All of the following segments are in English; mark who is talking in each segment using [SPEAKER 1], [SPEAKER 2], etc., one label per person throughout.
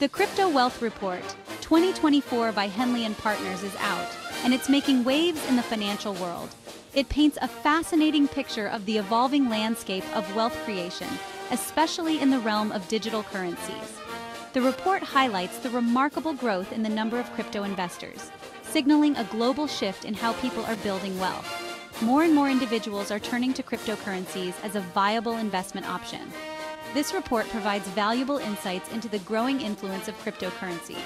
[SPEAKER 1] The Crypto Wealth Report 2024 by Henley and Partners is out, and it's making waves in the financial world. It paints a fascinating picture of the evolving landscape of wealth creation, especially in the realm of digital currencies. The report highlights the remarkable growth in the number of crypto investors, signaling a global shift in how people are building wealth. More and more individuals are turning to cryptocurrencies as a viable investment option. This report provides valuable insights into the growing influence of cryptocurrencies.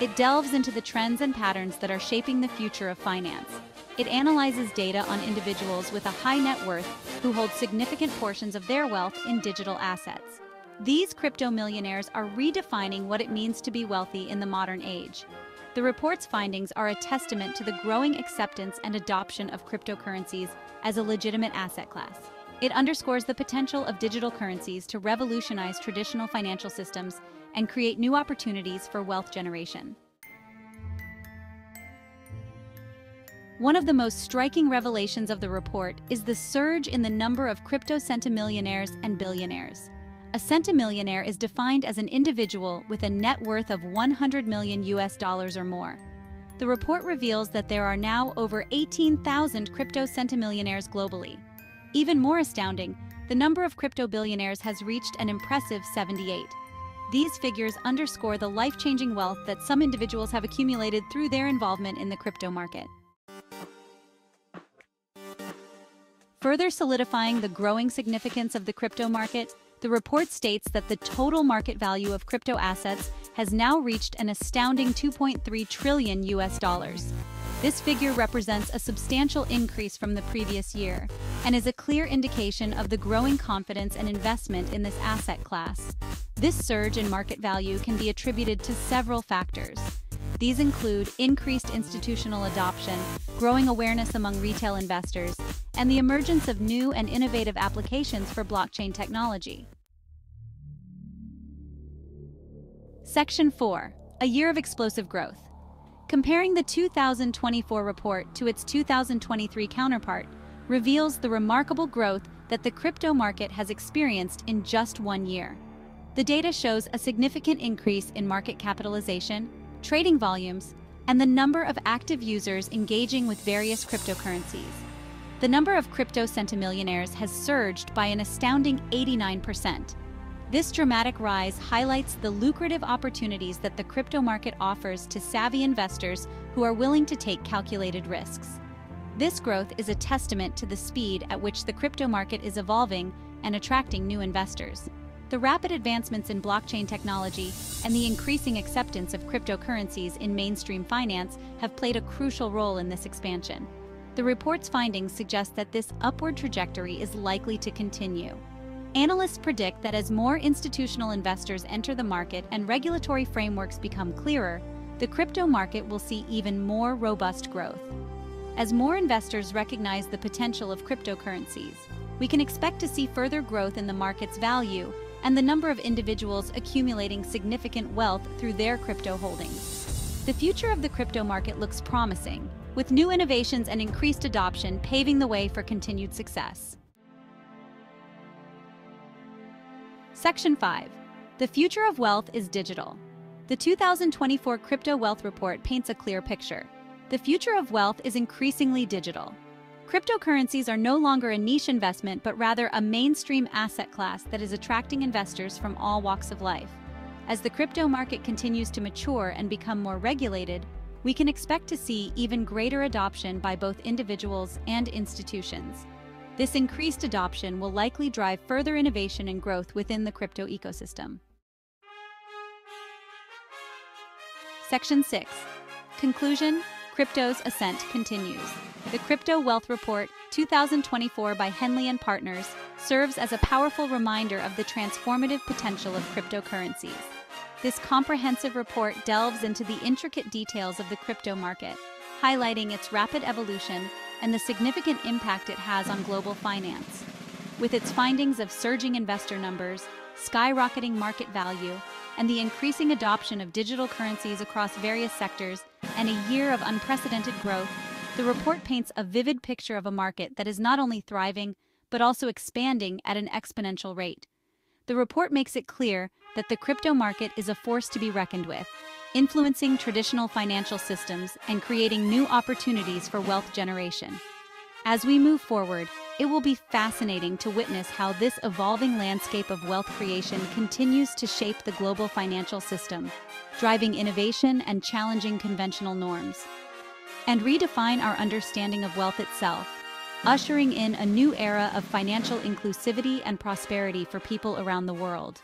[SPEAKER 1] It delves into the trends and patterns that are shaping the future of finance. It analyzes data on individuals with a high net worth who hold significant portions of their wealth in digital assets. These crypto millionaires are redefining what it means to be wealthy in the modern age. The report's findings are a testament to the growing acceptance and adoption of cryptocurrencies as a legitimate asset class. It underscores the potential of digital currencies to revolutionize traditional financial systems and create new opportunities for wealth generation. One of the most striking revelations of the report is the surge in the number of crypto centimillionaires and billionaires. A centimillionaire is defined as an individual with a net worth of 100 million US dollars or more. The report reveals that there are now over 18,000 crypto centimillionaires globally. Even more astounding, the number of crypto billionaires has reached an impressive 78. These figures underscore the life-changing wealth that some individuals have accumulated through their involvement in the crypto market. Further solidifying the growing significance of the crypto market, the report states that the total market value of crypto assets has now reached an astounding 2.3 trillion US dollars. This figure represents a substantial increase from the previous year and is a clear indication of the growing confidence and investment in this asset class. This surge in market value can be attributed to several factors. These include increased institutional adoption, growing awareness among retail investors, and the emergence of new and innovative applications for blockchain technology. Section 4. A Year of Explosive Growth. Comparing the 2024 report to its 2023 counterpart reveals the remarkable growth that the crypto market has experienced in just one year. The data shows a significant increase in market capitalization, trading volumes, and the number of active users engaging with various cryptocurrencies. The number of crypto centimillionaires has surged by an astounding 89%. This dramatic rise highlights the lucrative opportunities that the crypto market offers to savvy investors who are willing to take calculated risks. This growth is a testament to the speed at which the crypto market is evolving and attracting new investors. The rapid advancements in blockchain technology and the increasing acceptance of cryptocurrencies in mainstream finance have played a crucial role in this expansion. The report's findings suggest that this upward trajectory is likely to continue. Analysts predict that as more institutional investors enter the market and regulatory frameworks become clearer, the crypto market will see even more robust growth. As more investors recognize the potential of cryptocurrencies, we can expect to see further growth in the market's value and the number of individuals accumulating significant wealth through their crypto holdings. The future of the crypto market looks promising, with new innovations and increased adoption paving the way for continued success. Section 5. The future of wealth is digital. The 2024 Crypto Wealth Report paints a clear picture. The future of wealth is increasingly digital. Cryptocurrencies are no longer a niche investment, but rather a mainstream asset class that is attracting investors from all walks of life. As the crypto market continues to mature and become more regulated, we can expect to see even greater adoption by both individuals and institutions. This increased adoption will likely drive further innovation and growth within the crypto ecosystem. Section 6. Conclusion Crypto's ascent continues. The Crypto Wealth Report 2024 by Henley and Partners serves as a powerful reminder of the transformative potential of cryptocurrencies. This comprehensive report delves into the intricate details of the crypto market, highlighting its rapid evolution and the significant impact it has on global finance. With its findings of surging investor numbers, skyrocketing market value, and the increasing adoption of digital currencies across various sectors, and a year of unprecedented growth, the report paints a vivid picture of a market that is not only thriving, but also expanding at an exponential rate. the report makes it clear that the crypto market is a force to be reckoned with, influencing traditional financial systems and creating new opportunities for wealth generation. As we move forward, it will be fascinating to witness how this evolving landscape of wealth creation continues to shape the global financial system, driving innovation and challenging conventional norms. And redefine our understanding of wealth itself, ushering in a new era of financial inclusivity and prosperity for people around the world.